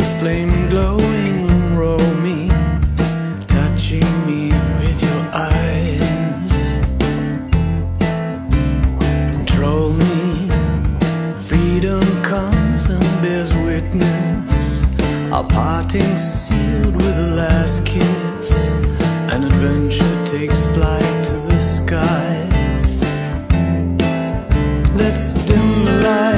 flame glowing, unroll me, touching me with your eyes. Control me, freedom comes and bears witness. Our parting sealed with a last kiss. An adventure takes flight to the skies. Let's dim the lights.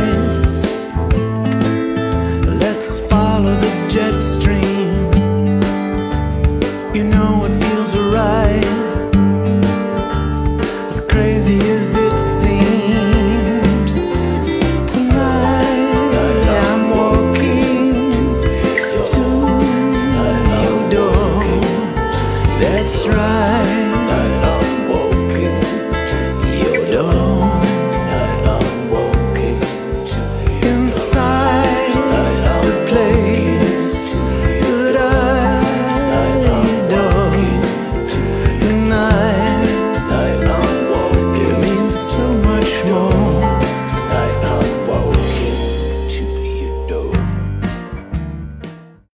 That's right.